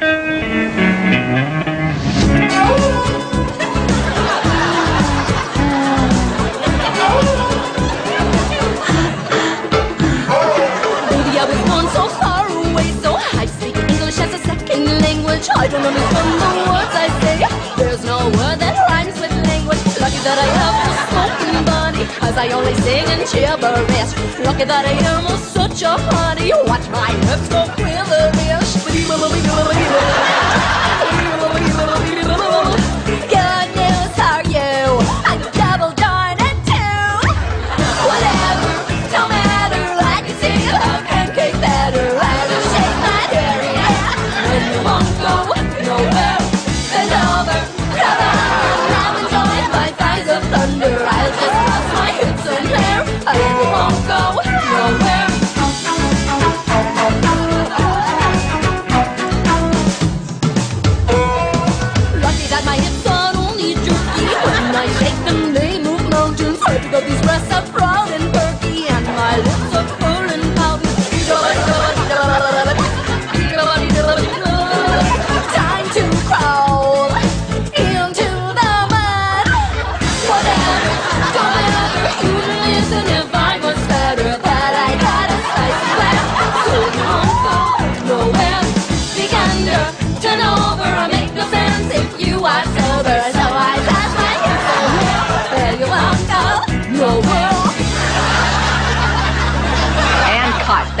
I don't understand the words I say. There's no word that rhymes with language. Lucky that I have a spoken body, as I only sing and gibberish. Lucky that I am such a party. Watch my lips go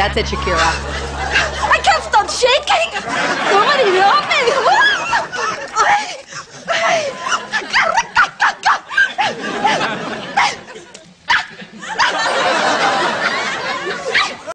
That's it, Shakira. I can't stop shaking. Somebody